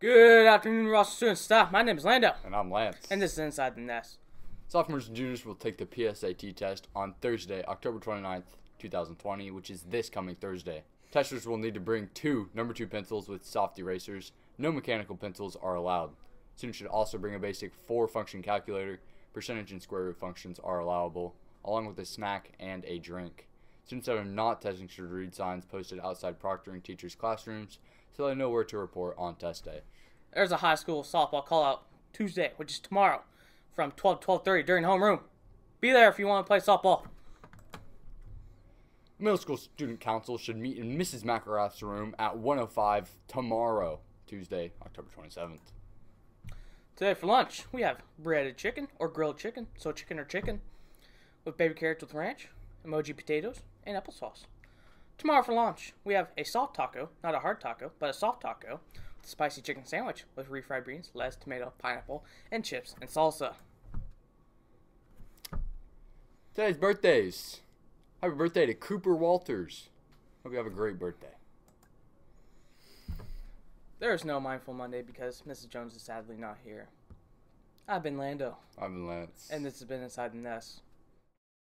Good afternoon, Ross student staff. Ah, my name is Lando, And I'm Lance. and this is Inside the Nest. Sophomores and juniors will take the PSAT test on Thursday, October 29th, 2020, which is this coming Thursday. Testers will need to bring two number two pencils with soft erasers. No mechanical pencils are allowed. Students should also bring a basic four function calculator. Percentage and square root functions are allowable, along with a snack and a drink. Students that are not testing should read signs posted outside proctoring teachers' classrooms so they know where to report on test day. There's a high school softball call out Tuesday, which is tomorrow, from 12 to 12:30 during homeroom. Be there if you want to play softball. Middle school student council should meet in Mrs. McElrath's room at 105 tomorrow, Tuesday, October 27th. Today for lunch, we have breaded chicken or grilled chicken, so chicken or chicken, with baby carrots with ranch, emoji potatoes, and applesauce. Tomorrow for lunch, we have a soft taco, not a hard taco, but a soft taco, with a spicy chicken sandwich with refried beans, lettuce, tomato, pineapple, and chips and salsa. Today's birthdays. Happy birthday to Cooper Walters. Hope you have a great birthday. There is no Mindful Monday because Mrs. Jones is sadly not here. I've been Lando, I've been Lance. and this has been Inside the Nest.